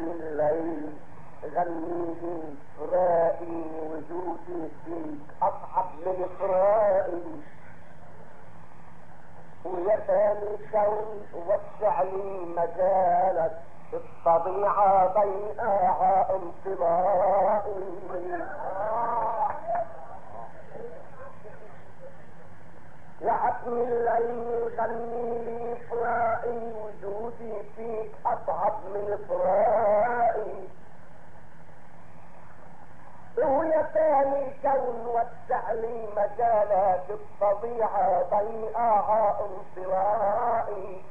حتم الليل غنيني فرائي وجودي فيك اصعب من فرائي ويا ثاني الكون وسع لي مجالك الطبيعة ضيقها انطلائي يا حتم الليل غني لي فرائي وجودي فيك أصعب من فرائي ويا ثاني الكون وسع لي مجالات الطبيعة ضيقها انطلائي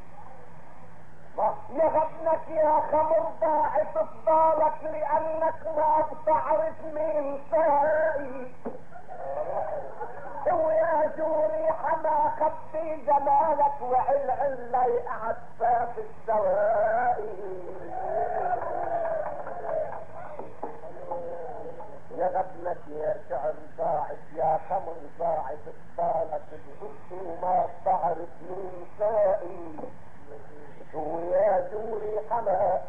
يا غبنك يا خمر ضاعت افضالك لأنك ما بتعرف مين سائي ويا جوري حما خبي جمالك وعلعل لي اعفاف السوائي يا غبنك يا شعر ضاعت يا خمر ضاعت افضالك بحس وما بتعرف مين سائي ويا دوري حما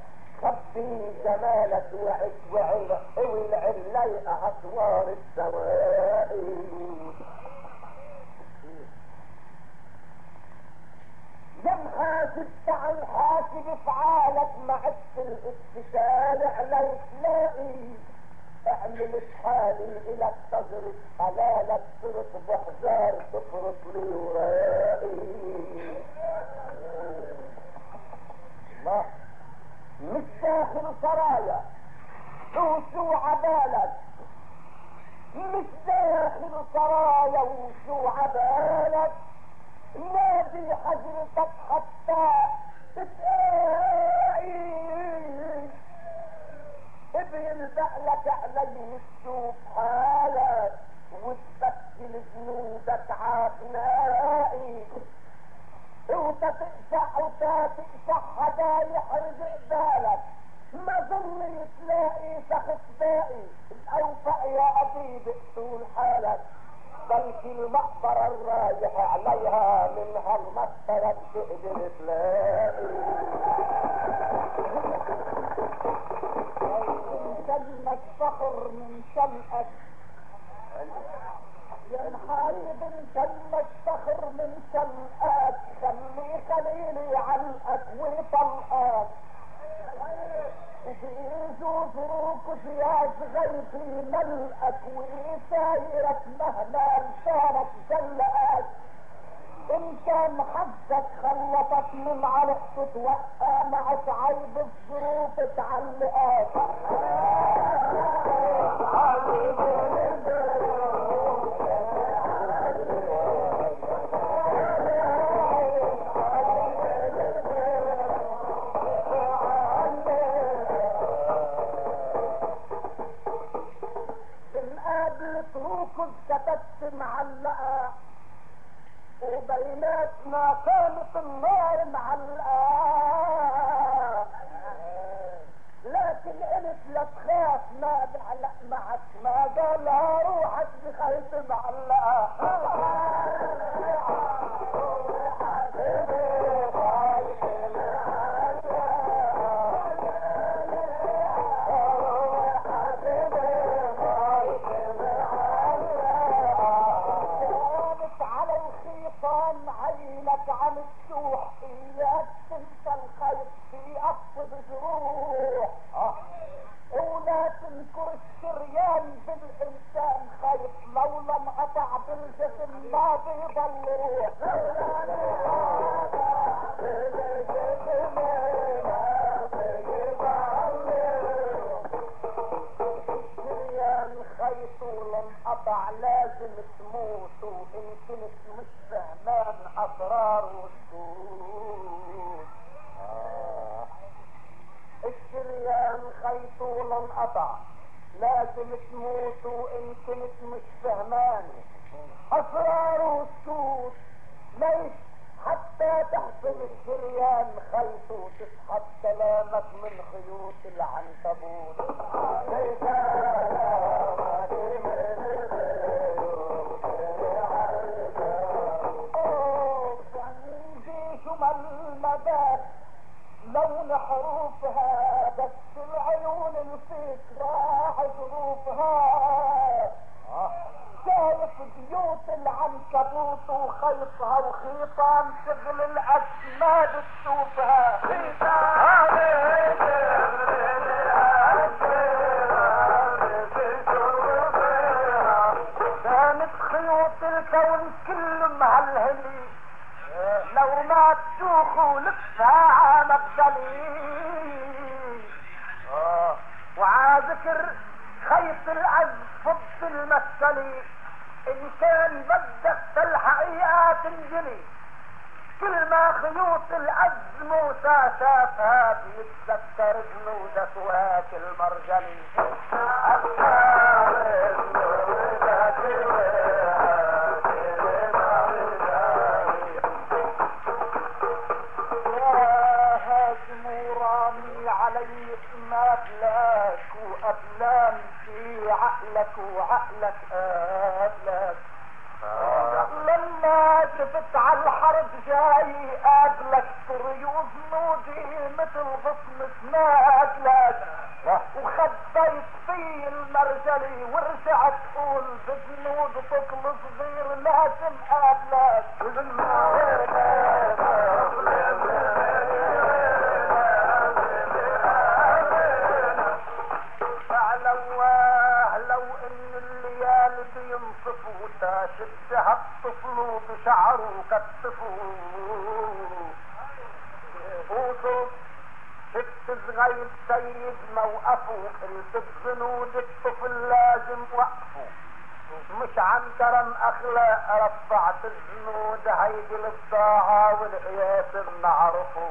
خبي جمالك وعد وعل والعلي اسوار السوائي يا محاسب تعال حاسب مع الاتصال عليك لاقي أعمل حالي الك تجرب حلالك صرت بحذار تفرط لي ورائي. الله مش داخل سرايا وشو عبالك؟ مش داخل سرايا وشو حضرتك حتى تتقايل ابين بقلك علي تشوف حالك وتبكي جنودك عافنائي وتا تقشع وتا تقشع حدا يحرق بالك ما ظن تلاقي شخص باقي الاوفق يا أبي بقتول حالك بلكي المقبرة الرايح عليها من هالمقبرة بتقدر تلاقي شمك فخر من شمك ينحاسب شمك فخر من شمقك خلي خليلي عنقك غيثي ملقك وسايرك مهما لسانك زلقك إن كان حظك خلطك من علق تتوقع مع شعيب الظروف تعلقك معلقة وبيناتنا كانت النار معلقة لكن قلت لا تخاف ما بعلق معك ما قال قطع لازم تموت وان كنت مش فهمان. اسرار والسود الشريان خيط ولم قطع لازم تموت وان كنت مش فهمان اسرار والسود ليش حتى تحسن الشريان خيط وتسحب كلامك من خيوط العنكبوت؟ مداد لون حروفها بس العنكبوت وخيطها وخيطان شغل الاسماد تشوفها كانت خيوط الكون كله مهلهلي لو ما تشوخوا لبسها عام الدليل. وعاذكر خيط العز فض المثلي. ان كان بدك الحقيقة تنجلي كل ما خيوط العز موسى شافها بيتذكر جنود سواك المرجلي الحرب جاي قابلك ريوز نودي مثل غصن سناد لك وخبيت في المرجلي ورجعت تقول بجنود طفل صغير لازم فعلا تاشد هالطفل بشعره كتفوا وصف شفت صغير سيد موقفه. قلت بجنود الطفل لازم وقفوا مش عن كرم أخلاق رفعت الجنود هيدي البضاعة والقياس بنعرفه.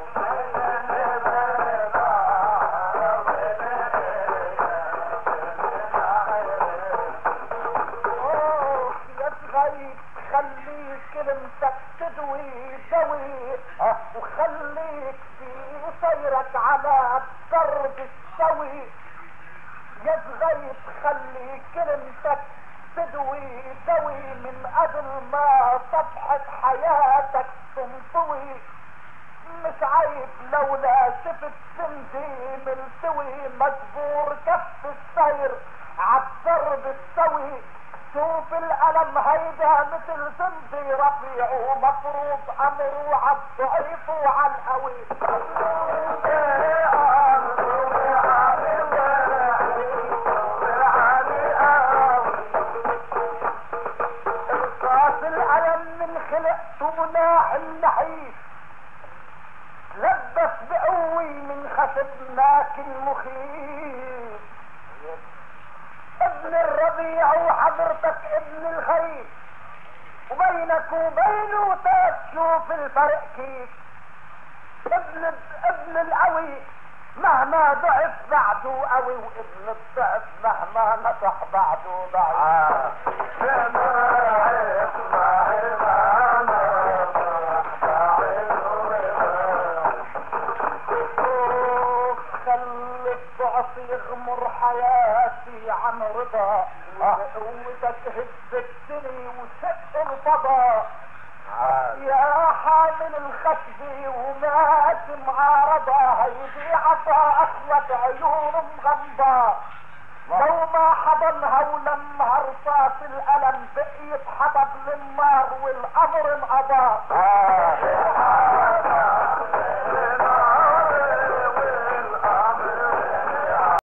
خلي كلمتك تدوي دوي من قبل ما صفحة حياتك تنطوي مش عيب لولا شفت سندي ملتوي مجبور كف السير عالدرب السوي. شوف الألم هيدا مثل سندي رفيع ومفروض أمره عالضعيف وعالقوي خلقته مناح النحيف. لبس بقوي من خشب ماكل مخيف ابن الربيع وحضرتك ابن الخريف وبينك وبينه تشوف الفرق كيف. ابن ابن القوي مهما ضعف بعده قوي وابن الضعف مهما نصح بعده ضعيف خلي الضعف يغمر حياتي عن رضا وقوتك هز الدنيا وشق الفضا يا حامل الخشب وماشي معارضة هيدي عصا أخوة عيون مغمضة. لو ما حضنها ولما رصاص الألم بقيت حطب للنار والأمر انقضى.